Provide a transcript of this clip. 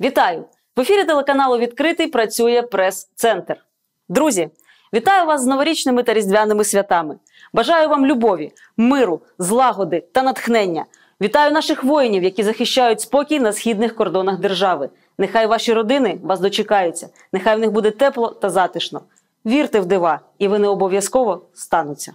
Вітаю! В ефірі телеканалу Відкритий працює прес-центр. Друзі, вітаю вас з новорічними та різдвяними святами. Бажаю вам любові, миру, злагоди та натхнення. Вітаю наших воїнів, які захищають спокій на східних кордонах держави. Нехай ваші родини вас дочекаються, нехай в них буде тепло та затишно. Вірте в дива, і вони обов'язково стануться.